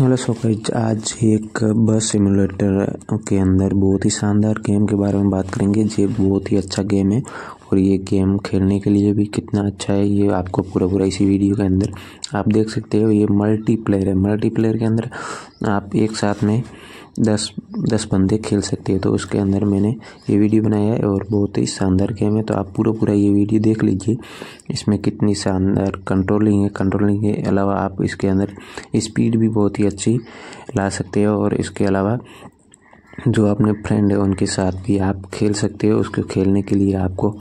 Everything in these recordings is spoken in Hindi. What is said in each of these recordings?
हेलो सो गाइज़ आज एक बस सिमुलेटर के अंदर बहुत ही शानदार गेम के बारे में बात करेंगे। ये बहुत ही अच्छा गेम है और ये गेम खेलने के लिए भी कितना अच्छा है ये आपको पूरा पूरा इसी वीडियो के अंदर आप देख सकते हो। ये मल्टीप्लेयर है। मल्टीप्लेयर के अंदर आप एक साथ में दस दस बंदे खेल सकते हैं। तो उसके अंदर मैंने ये वीडियो बनाया है और बहुत ही शानदार गेम है। तो आप पूरा पूरा ये वीडियो देख लीजिए। इसमें कितनी शानदार कंट्रोलिंग है। कंट्रोलिंग के अलावा आप इसके अंदर स्पीड भी बहुत ही अच्छी ला सकते हो और इसके अलावा जो अपने फ्रेंड है, उनके साथ भी आप खेल सकते हो। उसको खेलने के लिए आपको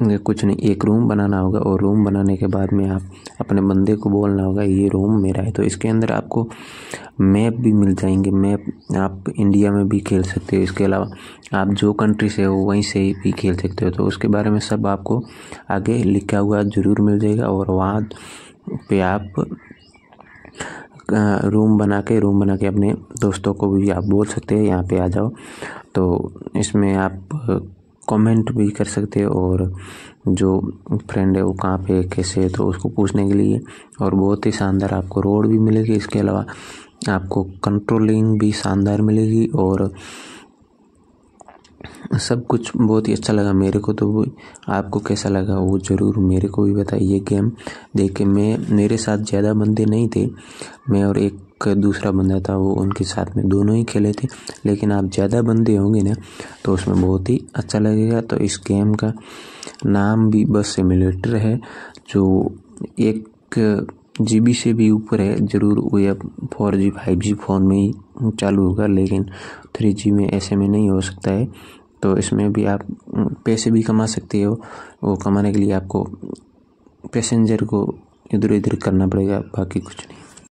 कुछ नहीं, एक रूम बनाना होगा और रूम बनाने के बाद में आप अपने बंदे को बोलना होगा, ये रूम मेरा है। तो इसके अंदर आपको मैप भी मिल जाएँगे। मैप आप इंडिया में भी खेल सकते हो। इसके अलावा आप जो कंट्री से हो, वहीं से भी खेल सकते हो। तो उसके बारे में सब आपको आगे लिखा हुआ ज़रूर मिल जाएगा और वहाँ पे आप रूम बना के रूम बना के अपने दोस्तों को भी आप बोल सकते हैं, यहाँ पे आ जाओ। तो इसमें आप कमेंट भी कर सकते हो और जो फ्रेंड है वो कहाँ पे, कैसे है तो उसको पूछने के लिए और बहुत ही शानदार आपको रोड भी मिलेगी। इसके अलावा आपको कंट्रोलिंग भी शानदार मिलेगी और सब कुछ बहुत ही अच्छा लगा मेरे को तो वो, आपको कैसा लगा वो ज़रूर मेरे को भी बताइए गेम देख मैं, मेरे साथ ज़्यादा बंदे नहीं थे, मैं और एक दूसरा बंदा था, वो उनके साथ में दोनों ही खेले थे, लेकिन आप ज़्यादा बंदे होंगे ना तो उसमें बहुत ही अच्छा लगेगा तो इस गेम का नाम भी बस सिमुलेटर है, जो एक जीबी से भी ऊपर है, ज़रूर वो अब four G five G phone में ही चालू होगा, लेकिन थ्री जी में ऐसे में नहीं हो सकता है। तो इसमें भी आप पैसे भी कमा सकते हो, वो कमाने के लिए आपको पैसेंजर को इधर उधर करना पड़ेगा, बाकी कुछ नहीं।